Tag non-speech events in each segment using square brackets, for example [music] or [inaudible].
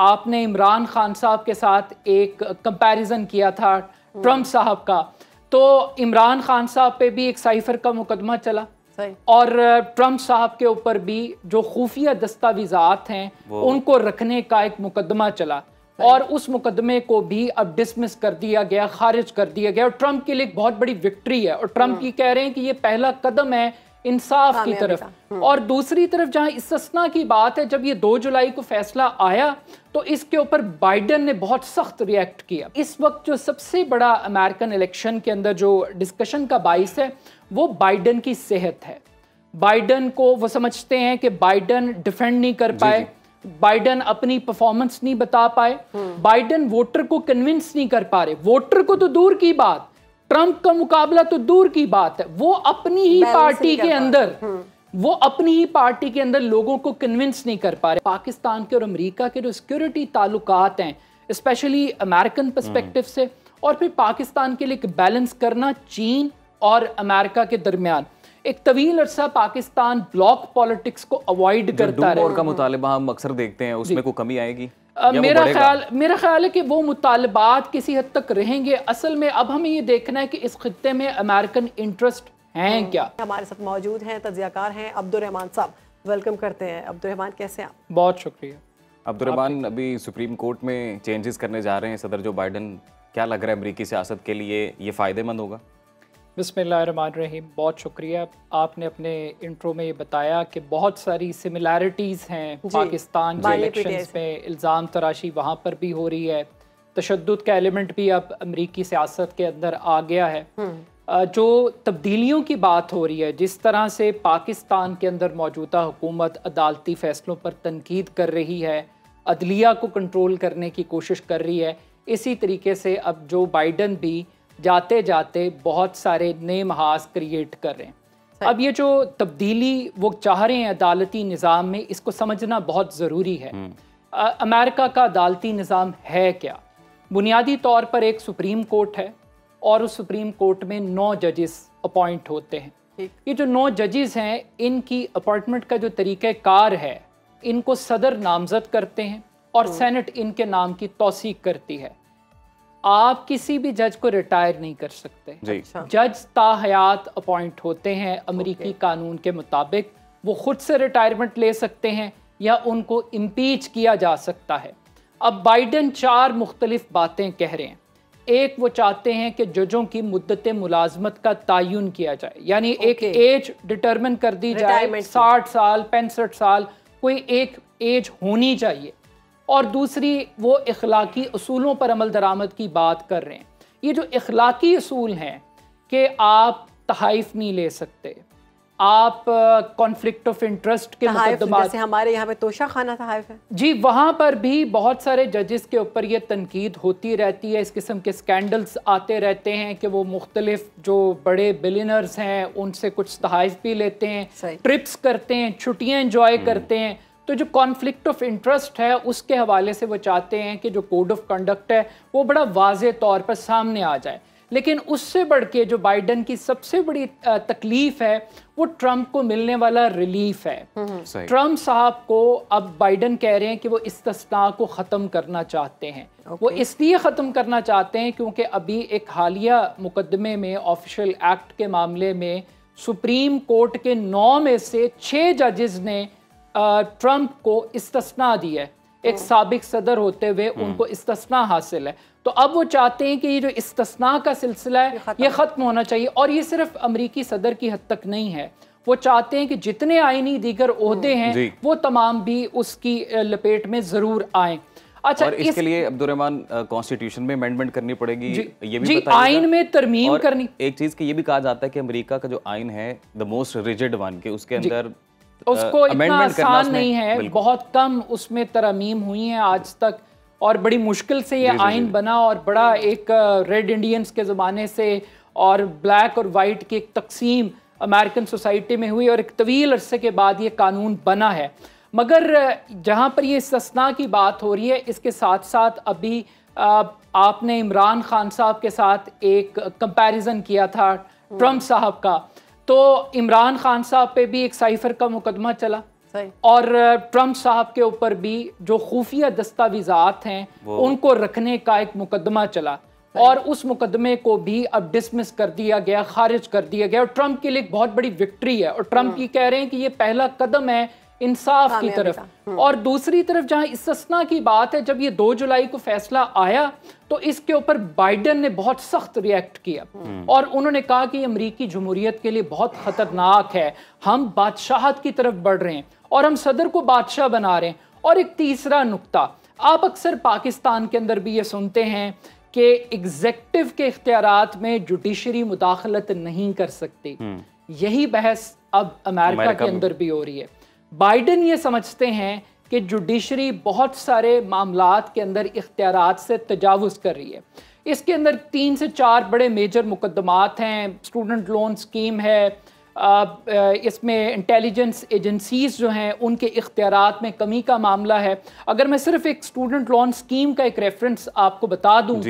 आपने इमरान खान साहब के साथ एक कंपैरिजन किया था ट्रंप साहब का। तो इमरान खान साहब पे भी एक साइफर का मुकदमा चला। और ट्रंप साहब के ऊपर भी जो खुफिया दस्तावेजात हैं उनको रखने का एक मुकदमा चला। और उस मुकदमे को भी अब डिसमिस कर दिया गया खारिज कर दिया गया। और ट्रंप के लिए एक बहुत बड़ी विक्ट्री है। और ट्रंप हम्म। की कह रहे हैं कि ये पहला कदम है इंसाफ की तरफ़। हम्म। और दूसरी तरफ़ जहाँ इस्तना की बात है जब ये दो जुलाई को फैसला आया तो इसके ऊपर बाइडन ने बहुत सख्त रिएक्ट किया। इस वक्त जो सबसे बड़ा अमेरिकन इलेक्शन के अंदर जो डिस्कशन का बाइस है वो बाइडन की सेहत है। बाइडन को वो समझते हैं कि बाइडन डिफेंड नहीं कर पाए बाइडन अपनी परफॉर्मेंस नहीं बता पाए। हम्म। बाइडन वोटर को कन्विंस नहीं कर पा रहे। वोटर को तो दूर की बात। ट्रंप का मुकाबला तो दूर की बात है। वो अपनी ही पार्टी के अंदर हम्म। वो अपनी ही पार्टी के अंदर लोगों को कन्विंस नहीं कर पा रहे। पाकिस्तान के और अमेरिका के जो सिक्योरिटी ताल्लुकात हैं स्पेशली अमेरिकन परस्पेक्टिव से और फिर पाकिस्तान के लिए एक बैलेंस करना चीन और अमेरिका के दरमियान। एक तवील अरसा पाकिस्तान ब्लॉक पॉलिटिक्स को अवॉइड करता है का मुतालबा हम अक्सर देखते हैं उसमें कोई कमी आएगी? मेरा ख्याल मेरा ख्याल है कि वो मुतालबात किसी हद तक रहेंगे। असल में अब हमें ये देखना है कि इस खत्े में अमेरिकन इंटरेस्ट हैं हम्म। क्या? हमारे साथ मौजूद हैं तजियाकार हैं अब्दुलरहमान साहब। वेलकम करते हैं। अब्दुलरहमान कैसे आप? बहुत शुक्रिया। अब्दुलरहमान अभी सुप्रीम कोर्ट में चेंजेस करने जा रहे हैं सदर जो बाइडन क्या लग रहा है अमरीकी सियासत के लिए ये फ़ायदेमंद होगा? रहीम बहुत शुक्रिया। आपने अपने इंट्रो में ये बताया कि बहुत सारी सिमिलैरिटीज़ हैं पाकिस्तान के इलेक्शंस में। इल्ज़ाम तराशी वहाँ पर भी हो रही है। तशद का एलिमेंट भी अब अमरीकी सियासत के अंदर आ गया है। हम्म। जो तब्दीलियों की बात हो रही है जिस तरह से पाकिस्तान के अंदर मौजूदा हुकूमत अदालती फ़ैसलों पर तनकीद कर रही है अदलिया को कंट्रोल करने की कोशिश कर रही है इसी तरीके से अब जो बाइडन भी जाते जाते बहुत सारे नए महाज क्रिएट कर रहे हैं। अब ये जो तब्दीली वो चाह रहे हैं अदालती निज़ाम में इसको समझना बहुत ज़रूरी है। हम्म। अमेरिका का अदालती निज़ाम है क्या? बुनियादी तौर पर एक सुप्रीम कोर्ट है और उस सुप्रीम कोर्ट में नौ जजेस अपॉइंट होते हैं। ये जो नौ जजेस हैं इनकी अपॉइंटमेंट का जो तरीक़ाकार है इनको सदर नामजद करते हैं और सेनेट हम्म। इनके नाम की तोसीक करती है। आप किसी भी जज को रिटायर नहीं कर सकते। अच्छा। जज ताहयात अपॉइंट होते हैं अमेरिकी कानून के मुताबिक। वो खुद से रिटायरमेंट ले सकते हैं या उनको इम्पीच किया जा सकता है। अब बाइडन चार मुख्तलिफ़ बातें कह रहे हैं। एक वो चाहते हैं कि जजों की मुद्दत मुलाजमत का तयन किया जाए। यानी एक एज डिटर्मिन कर दी जाए। साठ साल पैंसठ साल कोई एक एज होनी चाहिए। और दूसरी वो इखलाकी असूलों पर अमल दरामद की बात कर रहे हैं। ये जो इखलाकी असूल हैं कि आप तहाइफ नहीं ले सकते। आप कॉन्फ्लिक्ट ऑफ़ इंटरेस्ट के जैसे हमारे यहाँ पे तोशा खाना तहाइफ है। जी वहाँ पर भी बहुत सारे जजेस के ऊपर ये तनकीद होती रहती है। इस किस्म के स्कैंडल्स आते रहते हैं कि वो मुख्तलिफ़ जो बड़े बिलिनर्स हैं उनसे कुछ तहाइफ भी लेते हैं। ट्रिप्स करते हैं छुट्टियाँ इंजॉय हम्म। करते हैं। तो जो कॉन्फ्लिक्ट ऑफ़ इंटरेस्ट है उसके हवाले से वो चाहते हैं कि जो कोड ऑफ़ कंडक्ट है वो बड़ा वाज तौर पर सामने आ जाए। लेकिन उससे बढ़ के जो बाइडन की सबसे बड़ी तकलीफ़ है वो ट्रंप को मिलने वाला रिलीफ है। हम्म। ट्रंप साहब को अब बाइडन कह रहे हैं कि वो इस्तना को ख़त्म करना चाहते हैं। वो इसलिए ख़त्म करना चाहते हैं क्योंकि अभी एक हालिया मुकदमे में ऑफिशियल एक्ट के मामले में सुप्रीम कोर्ट के नौ में से छः जजेस ने ट्रंप को इस्तना दी है। एक हम्म। सबक सदर होते हुए हम्म। उनको इस्तना हासिल है। तो अब वो चाहते हैं कि ये जो इस्तना का सिलसिला है ये ख़त्म होना चाहिए और ये सिर्फ़ अमरीकी सदर की हद तक नहीं है। वो चाहते हैं कि जितने आइनी दीगर अहदे हम्म। हैं वो तमाम भी उसकी लपेट में ज़रूर आए। अच्छा और इसके इस... लिए अब्दुलरहमान कॉन्स्टिट्यूशन में अमेंडमेंट करनी पड़ेगी जी, ये भी जी आइन में तरमीम करनी। एक चीज़ की ये भी कहा जाता है कि अमेरिका का जो आइन है द मोस्ट रिजिड वन के उसके अंदर उसको इतना आसान नहीं है बहुत कम उसमें तरमीम हुई हैं आज तक और बड़ी मुश्किल से ये आइन बना और बड़ा एक रेड इंडियंस के ज़माने से और ब्लैक और वाइट की एक तकसीम अमेरिकन सोसाइटी में हुई और एक तवील अरसे के बाद ये कानून बना है। मगर जहाँ पर ये सस्ना की बात हो रही है इसके साथ साथ अभी आपने इमरान खान साहब के साथ एक कंपैरिजन किया था ट्रंप साहब का। तो इमरान खान साहब पे भी एक साइफर का मुकदमा चला। और ट्रंप साहब के ऊपर भी जो खुफिया दस्तावेजात हैं उनको रखने का एक मुकदमा चला। और उस मुकदमे को भी अब डिसमिस कर दिया गया खारिज कर दिया गया। और ट्रंप के लिए एक बहुत बड़ी विक्ट्री है। और ट्रंप की ये कह रहे हैं कि ये पहला कदम है इंसाफ की तरफ़। और दूसरी तरफ़ जहाँ इस्तना की बात है जब ये दो जुलाई को फैसला आया तो इसके ऊपर बाइडन ने बहुत सख्त रिएक्ट किया। हम्म। और उन्होंने कहा कि अमरीकी जमहूरियत के लिए बहुत खतरनाक है। हम बादशाहत की तरफ़ बढ़ रहे हैं और हम सदर को बादशाह बना रहे हैं। और एक तीसरा नुकता आप अक्सर पाकिस्तान के अंदर भी ये सुनते हैं कि एग्जेक्टिव के इख्तियार में जुडिशरी मुदाखलत नहीं कर सकती। हम्म। यही बहस अब अमेरिका के अंदर भी हो रही है। बाइडन ये समझते हैं कि जुडिशरी बहुत सारे मामला के अंदर इख्तियार से तजावज़ कर रही है। इसके अंदर तीन से चार बड़े मेजर मुकदमात हैं स्टूडेंट लोन स्कीम है इसमें इंटेलिजेंस एजेंसीज जो हैं उनके इख्तियार में कमी का मामला है। अगर मैं सिर्फ़ एक स्टूडेंट लोन स्कीम का एक रेफरेंस आपको बता दूँ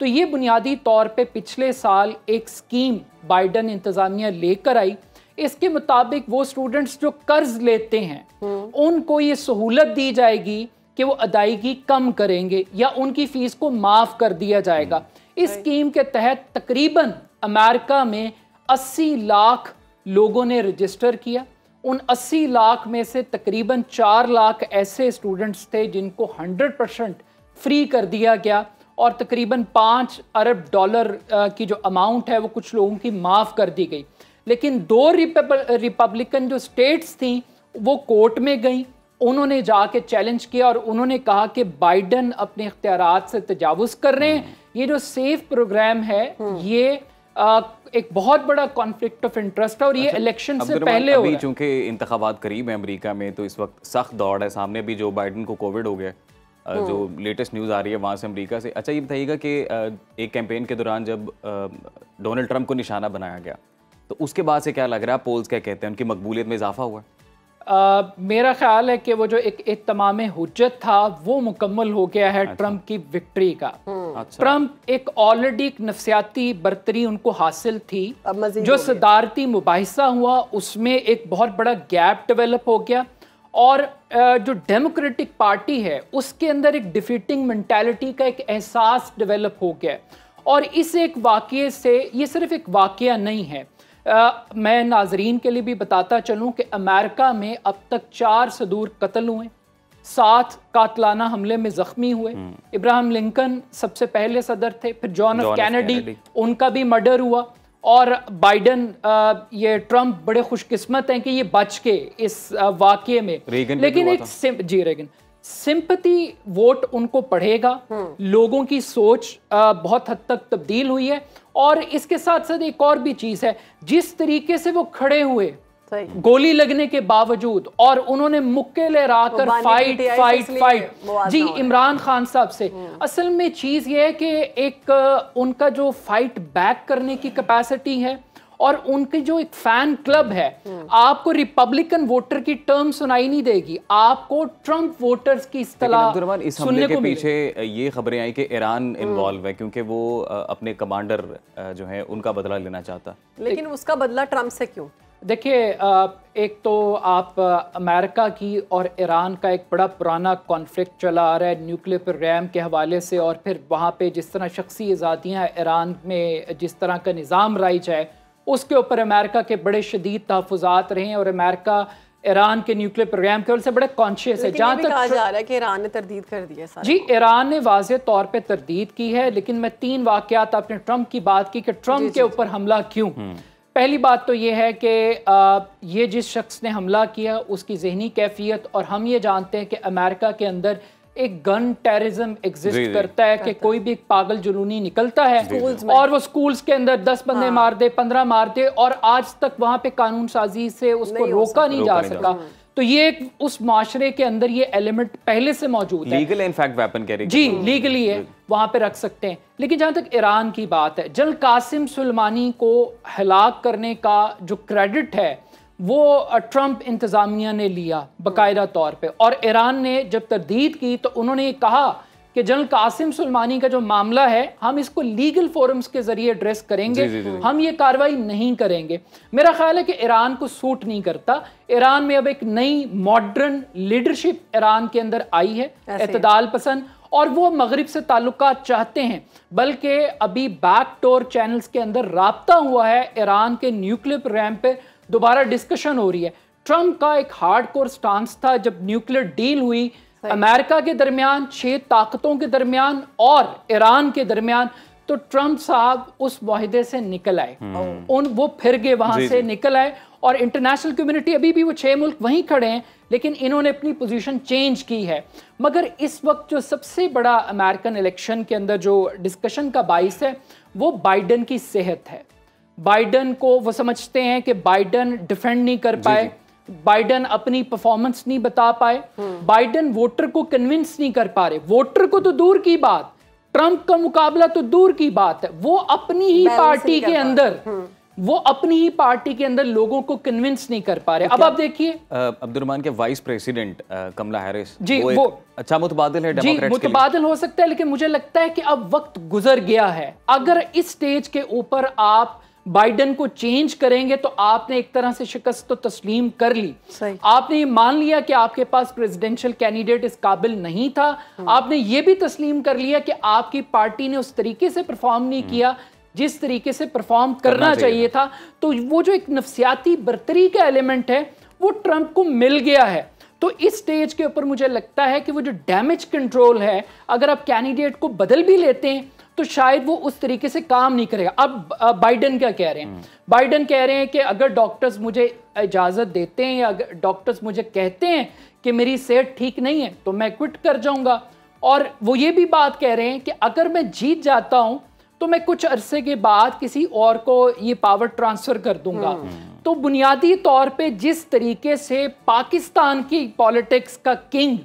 तो ये बुनियादी तौर पे पिछले साल एक स्कीम बाइडन इंतज़ामिया लेकर आई इसके मुताबिक वो स्टूडेंट्स जो कर्ज लेते हैं हम्म। उनको ये सहूलत दी जाएगी कि वो अदायगी कम करेंगे या उनकी फ़ीस को माफ़ कर दिया जाएगा हम्म। इस स्कीम के तहत तकरीबन अमेरिका में 80 लाख लोगों ने रजिस्टर किया उन 80 लाख में से तकरीबन 4 लाख ऐसे स्टूडेंट्स थे जिनको 100 परसेंट फ्री कर दिया गया और तकरीबन पाँच अरब डॉलर की जो अमाउंट है वो कुछ लोगों की माफ़ कर दी गई लेकिन दो रिपब्लिकन जो स्टेट्स थी वो कोर्ट में गई। उन्होंने जाके चैलेंज किया और उन्होंने कहा कि बाइडन अपने इख्तियार से तजावज़ कर रहे हैं। ये जो सेफ़ प्रोग्राम है हम्म। ये आ, एक बहुत बड़ा कॉन्फ्लिक्ट ऑफ़ इंटरेस्ट है और ये इलेक्शन अच्छा, से पहले अभी चूँकि इंतबात करीब है अमेरिका में तो इस वक्त सख्त दौड़ है सामने। भी जो बाइडन को कोविड हो गया जो लेटेस्ट हम्म। न्यूज़ आ रही है वहाँ से अमेरिका से। अच्छा ये बताइएगा कि एक कैंपेन के दौरान जब डोनाल्ड ट्रंप को निशाना बनाया गया तो उसके बाद से क्या लग रहा है पोल्स क्या कहते हैं उनकी मकबूलियत में इजाफा हुआ आ, मेरा ख्याल है कि वो जो एक तमाम हजत था वो मुकम्मल हो गया है अच्छा। ट्रंप की विक्ट्री का हम्म। अच्छा। ट्रंप एक ऑलरेडी एक नफसियाती बरतरी उनको हासिल थी जो सदारती मुबासा हुआ उसमें एक बहुत बड़ा गैप डेवलप हो गया और जो डेमोक्रेटिक पार्टी है उसके अंदर एक डिफीटिंग मैंटेलिटी का एक एहसास डेवलप हो गया और इस एक वाक्य से ये सिर्फ़ एक वाक़ नहीं है आ, मैं नाजरीन के लिए भी बताता चलूँ कि अमेरिका में अब तक चार सदूर कत्ल हुए सात कातलाना हमले में जख्मी हुए। हम्म। इब्राहिम लिंकन सबसे पहले सदर थे फिर जॉन ऑफ़ कैनेडी उनका भी मर्डर हुआ। और बाइडन ये ट्रंप बड़े खुशकिस्मत हैं कि ये बच के इस वाक्य में। लेकिन एक जी रेगन। सिंपति वोट उनको पढ़ेगा। हम्म। लोगों की सोच बहुत हद तक तब्दील हुई है। और इसके साथ साथ एक और भी चीज़ है जिस तरीके से वो खड़े हुए गोली लगने के बावजूद और उन्होंने मुक्के लहरा कर फाइट फाइट फाइट जी इमरान खान साहब से। हम्म। असल में चीज़ ये है कि एक उनका जो फाइट बैक करने की कैपेसिटी है और उनकी जो एक फ़ैन क्लब है। आपको रिपब्लिकन वोटर की टर्म सुनाई नहीं देगी आपको ट्रंप वोटर्स की इस्तलाह इस हमले के को पीछे ये खबरें आई कि ईरान इन्वॉल्व हम्म। है क्योंकि वो अपने कमांडर जो है उनका बदला लेना चाहता लेकिन उसका बदला ट्रंप से क्यों देखिए एक तो आप अमेरिका की और ईरान का एक बड़ा पुराना कॉन्फ्लिक्ट चला आ रहा है न्यूक्लियर प्रोग्राम के हवाले से और फिर वहाँ पे जिस तरह शख्सी आज़ादियाँ ईरान में जिस तरह का निज़ाम राइज है उसके ऊपर अमेरिका के बड़े शदीद तहफ़ात रहे हैं और अमेरिका ईरान के न्यूक्लियर प्रोग्राम के से बड़े कॉन्शियस है। जहाँ तक जा रहा है कि ईरान ने तरदीद कर दी है जी ईरान ने वाज तौर पर तरदीद की है लेकिन मैं तीन वाक़ात आपने ट्रंप की बात की कि ट्रंप के ऊपर हमला क्यों? हम्म। पहली बात तो ये है कि ये जिस शख्स ने हमला किया उसकी जहनी कैफियत और हम ये जानते हैं कि अमेरिका के अंदर एक गन टेररिज्म एग्जिस्ट करता है कि कोई भी एक पागल जुनूनी निकलता है और वो स्कूल्स के अंदर दस बंदे हाँ। मार दे पंद्रह मार दे और आज तक वहाँ पे कानून साजी से उसको नहीं रोका नहीं जा सका। तो ये एक उस माशरे के अंदर ये एलिमेंट पहले से मौजूद है। Legal in fact weapon carry ji legally है। वहाँ पे रख सकते हैं। लेकिन जहाँ तक ईरान की बात है जल कासिम सुलमानी को हलाक करने का जो क्रेडिट है वो ट्रंप इंतजामिया ने लिया बाकायदा तौर पे। और ईरान ने जब तरदीद की तो उन्होंने ये कहा कि जनरल कासिम सुलमानी का जो मामला है हम इसको लीगल फोरम्स के ज़रिए एड्रेस करेंगे। जी, जी, जी, हम ये कार्रवाई नहीं करेंगे। मेरा ख्याल है कि ईरान को सूट नहीं करता। ईरान में अब एक नई मॉडर्न लीडरशिप ईरान के अंदर आई है एतदाल पसंद। और वो मगरब से ताल्लुक चाहते हैं बल्कि अभी बैक डोर चैनल्स के अंदर रबता हुआ है ईरान के न्यूक्लियर प्रोग्राम पे। दोबारा डिस्कशन हो रही है। ट्रंप का एक हार्ड कोर स्टांस था जब न्यूक्लियर डील हुई। अमेरिका के दरमियान छह ताकतों के दरमियान और ईरान के दरमियान तो ट्रंप साहब उस माहदे से निकल आए। हम्म। उन वो फिर गए वहाँ से निकल आए और इंटरनेशनल कम्युनिटी अभी भी वो छह मुल्क वहीं खड़े हैं लेकिन इन्होंने अपनी पोजीशन चेंज की है। मगर इस वक्त जो सबसे बड़ा अमेरिकन इलेक्शन के अंदर जो डिस्कशन का बाइस है वो बाइडन की सेहत है। बाइडन को वो समझते हैं कि बाइडन डिफेंड नहीं कर पाए। बाइडन अपनी परफॉर्मेंस नहीं बता पाए। बाइडन वोटर को कन्विंस नहीं कर पा रहे। वोटर को तो दूर की बात। ट्रंप का मुकाबला तो दूर की बात है। वो अपनी ही पार्टी के अंदर हम्म। वो अपनी ही पार्टी के अंदर लोगों को कन्विंस नहीं कर पा रहे। अब आप देखिए। अब्दुलरमान के vice president Kamala Harris ji वो, वो अच्छा मुतबादल है जी मुतबादल हो सकता है लेकिन मुझे लगता है कि अब वक्त गुजर गया है। अगर इस स्टेज के ऊपर आप बाइडन को चेंज करेंगे तो आपने एक तरह से शिकस्त तो तस्लीम कर ली। आपने ये मान लिया कि आपके पास प्रेसिडेंशियल कैंडिडेट इस काबिल नहीं था। हम्म। आपने ये भी तस्लीम कर लिया कि आपकी पार्टी ने उस तरीके से परफॉर्म नहीं हम्म। किया जिस तरीके से परफॉर्म करना, करना चाहिए, चाहिए था। तो वो जो एक नफसियाती बरतरी का एलिमेंट है वो ट्रंप को मिल गया है। तो इस स्टेज के ऊपर मुझे लगता है कि वो जो डैमेज कंट्रोल है अगर आप कैंडिडेट को बदल भी लेते हैं तो शायद वो उस तरीके से काम नहीं करेगा। अब बाइडन क्या कह रहे हैं? बाइडन कह रहे हैं कि अगर डॉक्टर्स मुझे इजाज़त देते हैं या अगर डॉक्टर्स मुझे कहते हैं कि मेरी सेहत ठीक नहीं है तो मैं क्विट कर जाऊँगा। और वो ये भी बात कह रहे हैं कि अगर मैं जीत जाता हूँ तो मैं कुछ अरसे के बाद किसी और को ये पावर ट्रांसफ़र कर दूँगा। हम्म। तो बुनियादी तौर पे जिस तरीके से पाकिस्तान की पॉलिटिक्स का किंग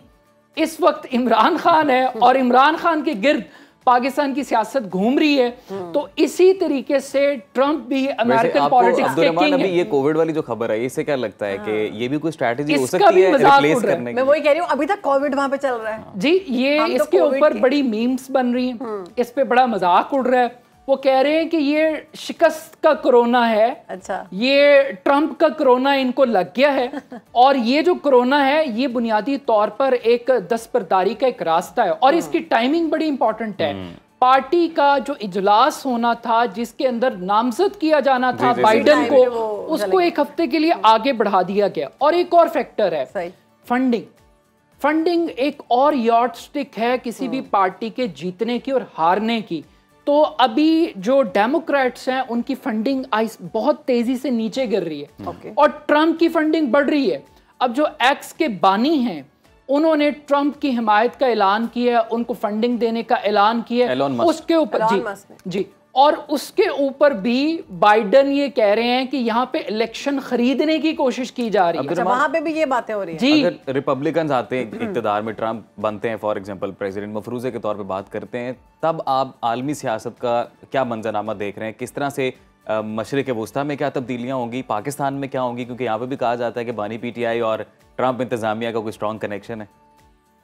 इस वक्त इमरान खान है और इमरान खान के गिर्द पाकिस्तान की सियासत घूम रही है तो इसी तरीके से ट्रंप भी अमेरिकन पॉलिटिक्स के किंग है। ये कोविड वाली जो खबर है इससे क्या लगता है कि हाँ। ये भी कोई स्ट्रेटजी हो सकती है रिप्लेस करने की मैं वही कह रही हूँ अभी तक कोविड वहाँ पे चल रहा है। जी ये तो इसके ऊपर बड़ी मीम्स बन रही हैं। हम्म। इस पे बड़ा मज़ाक उड़ रहा है। वो कह रहे हैं कि ये शिकस्त का कोरोना है। अच्छा। ये ट्रंप का कोरोना इनको लग गया है। [laughs] और ये जो कोरोना है ये बुनियादी तौर पर एक दस्तबरदारी का एक रास्ता है। और इसकी टाइमिंग बड़ी इंपॉर्टेंट है। हम्म। पार्टी का जो इजलास होना था जिसके अंदर नामजद किया जाना था बाइडन को उसको एक हफ़्ते के लिए आगे बढ़ा दिया गया। और एक और फैक्टर है। फंडिंग फंडिंग एक और यॉर्ड स्टिक है किसी भी पार्टी हम्म। के जीतने की और हारने की। तो अभी जो डेमोक्रेट्स हैं उनकी फंडिंग बहुत तेज़ी से नीचे गिर रही है। okay. और ट्रंप की फंडिंग बढ़ रही है। अब जो एक्स के बानी हैं उन्होंने ट्रंप की हिमायत का ऐलान किया उनको फंडिंग देने का ऐलान किया उसके ऊपर जी जी। और उसके ऊपर भी बाइडन ये कह रहे हैं कि यहाँ पे इलेक्शन खरीदने की कोशिश की जा रही है। अच्छा, वहाँ पे भी ये बातें हो रही है। जी। अगर रिपब्लिकन आते हैं इकतदार में ट्रंप बनते हैं फॉर एग्जांपल प्रेसिडेंट मफरूजे के तौर पे बात करते हैं तब आप आलमी सियासत का क्या मंजरनामा देख रहे हैं? किस तरह से मशरक वस्ती में क्या तब्दीलियाँ होंगी? पाकिस्तान में क्या होंगी? क्योंकि यहाँ पे भी कहा जाता है कि बानी पीटीआई और ट्रंप इंतजामिया का कोई स्ट्रॉन्ग कनेक्शन है।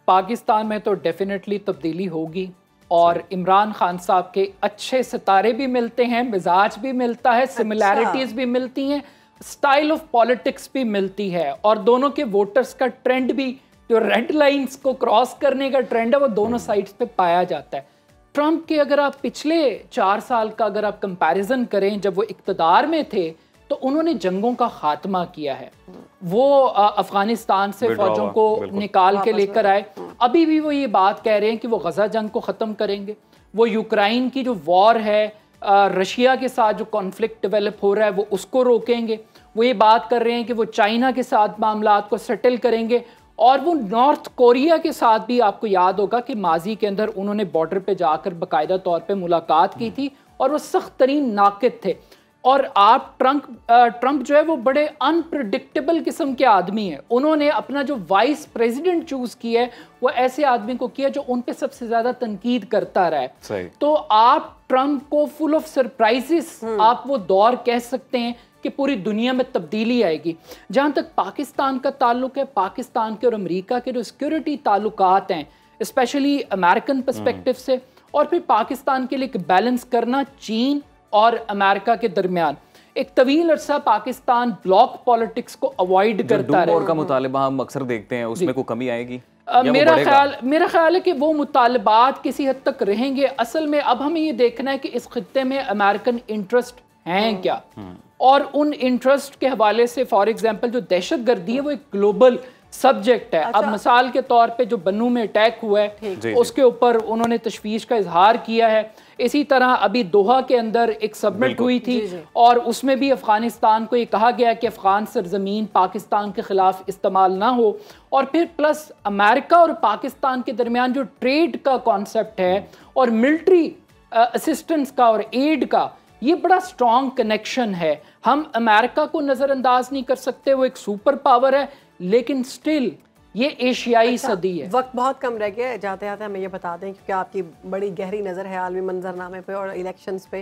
पाकिस्तान में तो डेफिनेटली तब्दीली होगी। और इमरान खान साहब के अच्छे सितारे भी मिलते हैं मिजाज भी मिलता है सिमिलैरिटीज़ अच्छा। भी मिलती हैं स्टाइल ऑफ़ पॉलिटिक्स भी मिलती है और दोनों के वोटर्स का ट्रेंड भी जो रेड लाइंस को क्रॉस करने का ट्रेंड है वो दोनों साइड्स पे पाया जाता है ट्रंप के अगर आप पिछले चार साल का अगर आप कंपैरिजन करें जब वो इकतदार में थे तो उन्होंने जंगों का खात्मा किया है। वो अफ़गानिस्तान से फौजों को निकाल के लेकर आए। अभी भी वो ये बात कह रहे हैं कि वो गजा जंग को ख़त्म करेंगे। वो यूक्राइन की जो वॉर है रशिया के साथ जो कॉन्फ्लिक्ट डेवलप हो रहा है वो उसको रोकेंगे। वो ये बात कर रहे हैं कि वो चाइना के साथ मामला को सेटल करेंगे। और वो नॉर्थ कोरिया के साथ भी आपको याद होगा कि माजी के अंदर उन्होंने बॉर्डर पे जाकर बाकायदा तौर पे मुलाकात की थी और वो सख्त तरीन नाकद थे। और आप ट्रंप ट्रंप जो है वो बड़े अनप्रडिक्टेबल किस्म के आदमी हैं। उन्होंने अपना जो वाइस प्रेसिडेंट चूज़ किया है वो ऐसे आदमी को किया जो उन पे सबसे ज़्यादा तनकीद करता रहा है। तो आप ट्रंप को फुल ऑफ़ सरप्राइजेस आप वो दौर कह सकते हैं कि पूरी दुनिया में तब्दीली आएगी। जहाँ तक पाकिस्तान का ताल्लुक है पाकिस्तान के और अमरीका के जो सिक्योरिटी ताल्लुकात हैं स्पेशली अमेरिकन परस्पेक्टिव से और फिर पाकिस्तान के लिए एक बैलेंस करना चीन और अमेरिका के दरमियान एक तवील अरसा पाकिस्तान ब्लॉक पॉलिटिक्स को अवॉइड करता है का मुतालबा हम अक्सर देखते हैं उसमें कोई कमी आएगी? मेरा ख्याल मेरा ख्याल है कि वो मुतालबात किसी हद तक रहेंगे। असल में अब हमें ये देखना है कि इस खत्े में अमेरिकन इंटरेस्ट हैं हम्म। क्या? हम्म। और उन इंटरेस्ट के हवाले से फॉर एग्जांपल जो दहशत गर्दी है वो एक ग्लोबल सब्जेक्ट है। अच्छा। अब मिसाल के तौर पे जो बन्नू में अटैक हुआ है उसके ऊपर उन्होंने तशवीश का इजहार किया है। इसी तरह अभी दोहा के अंदर एक सबमिट हुई थी जी जी। और उसमें भी अफ़गानिस्तान को ये कहा गया कि अफगान सरजमीन पाकिस्तान के खिलाफ इस्तेमाल ना हो। और फिर प्लस अमेरिका और पाकिस्तान के दरमियान जो ट्रेड का कॉन्सेप्ट है और मिल्ट्री असिस्टेंस का और एड का ये बड़ा स्ट्रॉन्ग कनेक्शन है। हम अमेरिका को नज़रअंदाज नहीं कर सकते वो एक सुपर पावर है। लेकिन स्टिल ये एशियाई अच्छा, सदी है। वक्त बहुत कम रह गया जाते जाते हमें ये बता दें क्योंकि आपकी बड़ी गहरी नज़र है आलमी मंजरनामे पे और इलेक्शंस पे।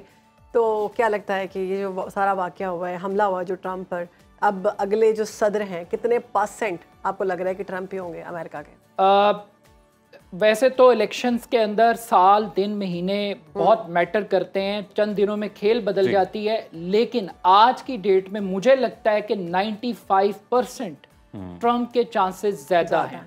तो क्या लगता है कि ये जो सारा वाक़ हुआ है हमला हुआ जो ट्रंप पर अब अगले जो सदर हैं कितने परसेंट आपको लग रहा है कि ट्रंप ही होंगे अमेरिका के? आ, वैसे तो इलेक्शंस के अंदर साल दिन महीने बहुत मैटर हम्म। करते हैं चंद दिनों में खेल बदल जाती है लेकिन आज की डेट में मुझे लगता है कि 95 परसेंट ट्रंप के चांसेस ज़्यादा हैं।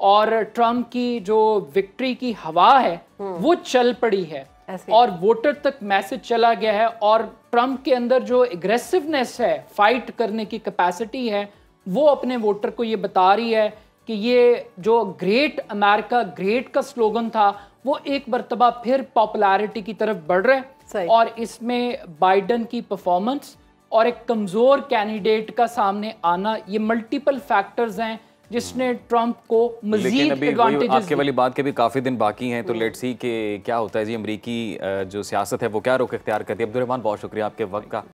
और ट्रंप की जो विक्ट्री की हवा है हम्म। वो चल पड़ी है। और वोटर तक मैसेज चला गया है और ट्रंप के अंदर जो एग्रेसिवनेस है फाइट करने की कैपेसिटी है वो अपने वोटर को ये बता रही है कि ये जो ग्रेट अमेरिका ग्रेट का स्लोगन था वो एक मरतबा फिर पॉपुलैरिटी की तरफ़ बढ़ रहा है। और इसमें बाइडन की परफॉर्मेंस और एक कमज़ोर कैंडिडेट का सामने आना ये मल्टीपल फैक्टर्स हैं जिसने ट्रंप को मजीद एडवांटेजेस आपके वाली बात के भी काफ़ी दिन बाकी हैं तो लेट्स सी कि क्या होता है जी अमरीकी जो सियासत है वो क्या रुख अख्तियार करती है अब्दुलरहमान बहुत शुक्रिया आपके वक्त का।